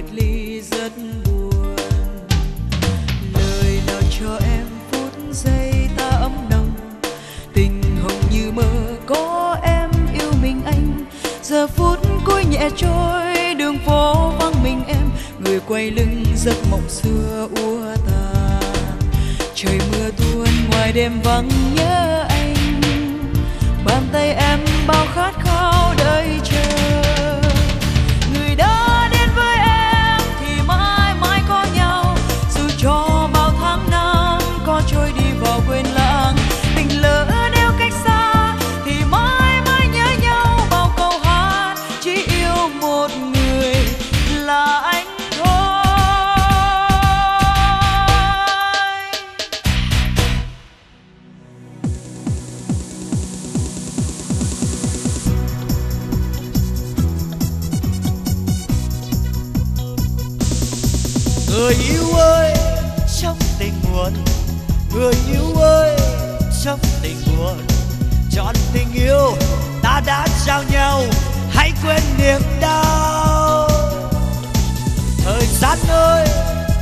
biệt ly rất buồn. Lời nào cho em phút giây ta ấm nồng? Tình hồng như mơ, có em yêu mình anh. Giờ phút cuối nhẹ trôi, đường phố vắng mình em. Người quay lưng giấc mộng xưa úa tàn trời mưa tuôn ngoài đêm vắng nhớ anh. Bàn tay em bao khát khao người yêu ơi, trong tình buồn người yêu ơi, trong tình buồn chọn tình yêu ta đã trao nhau, hãy quên niềm đau. Thời gian ơi,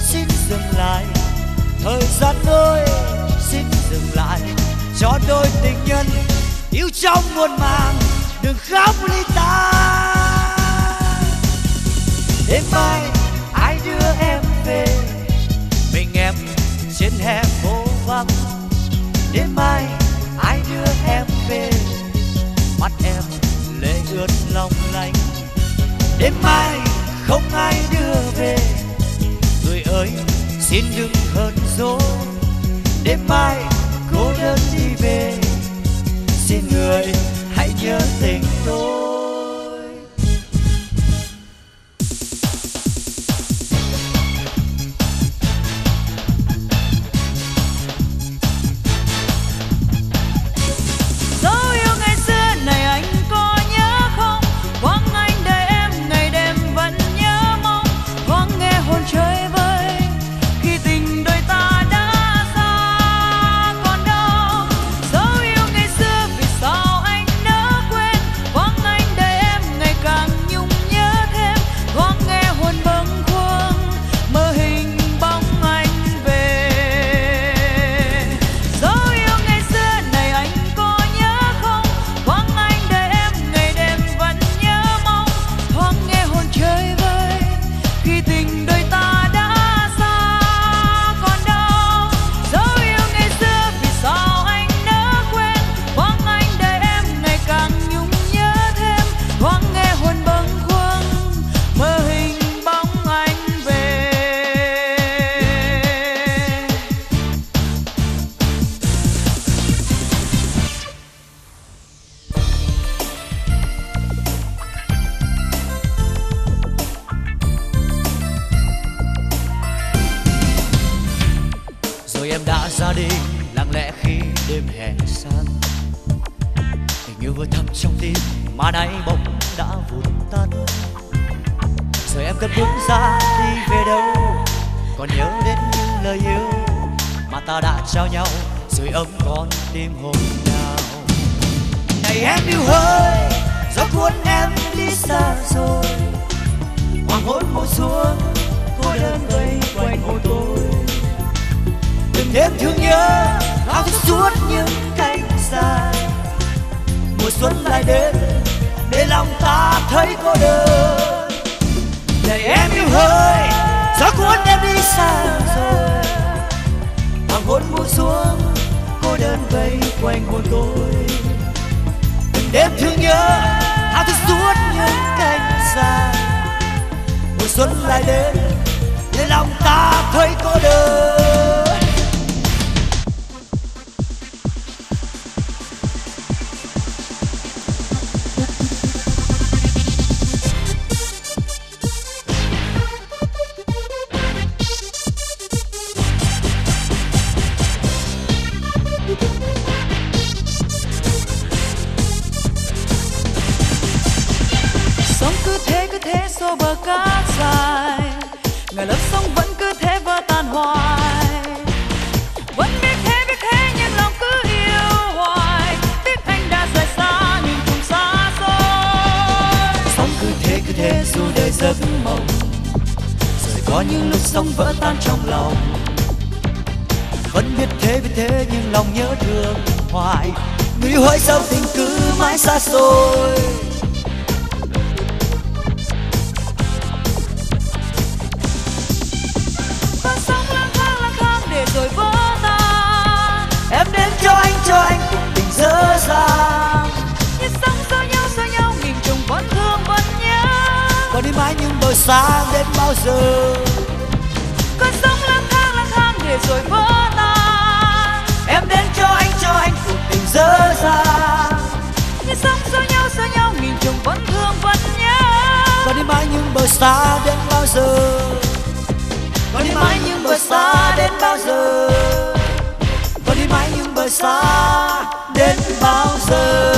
xin dừng lại. Thời gian ơi, xin dừng lại. Cho đôi tình nhân yêu trong muôn màng, đừng khóc ly ta đêm mai đêm mai, ai đưa em về? Mắt em lệ ướt long lanh đêm mai, không ai đưa về. Người ơi, xin đừng hờn dỗi. Đêm mai, cô đơn đi về. Xin người hãy nhớ tình tôi. Ra đi, lặng lẽ khi đêm hè sang. Tình yêu vừa thầm trong tim, mà nay bỗng đã vụt tắt rồi em cất bước ra đi về đâu? Còn nhớ đến những lời yêu mà ta đã trao nhau rồi ấm con tim hôm nào. Này em yêu ơi gió cuốn em đi xa rồi. Hoàng hôn buông xuống thêm thương nhớ áo thức suốt những cánh dài. Mùa xuân lại đến, để lòng ta thấy cô đơn. Này em yêu hơi, gió cuốn em đi xa rồi. Hoàng hôn buông xuống, cô đơn vây quanh hồn tôi. Từng đêm thương nhớ áo thức suốt những cánh dài. Mùa xuân lại đến, để lòng ta thấy thế xô bờ cát dài. Ngày lớp sóng vẫn cứ thế vỡ tan hoài. Vẫn biết thế biết thế, nhưng lòng cứ yêu hoài. Tiếc anh đã rời xa, nhưng cũng xa rồi sóng cứ thế cứ thế, dù đời giấc mộng. Rồi có những lúc sóng vỡ tan trong lòng. Vẫn biết thế biết thế, nhưng lòng nhớ thương hoài. Người hỡi sao tình cứ mãi xa xôi? Xa đến bao giờ. Cơn sóng lang thang lang thang để rồi vỡ tan. Em đến cho anh cho anh cuộc tình dở dang. Như sóng xô nhau xô nhau nghìn trùng vẫn thương vẫn nhớ. Còn đi mãi những bờ xa đến bao giờ? Còn đi mãi những bờ xa đến bao giờ? Còn đi mãi những bờ xa đến bao giờ